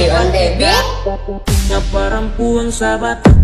Si Punya perempuan sahabat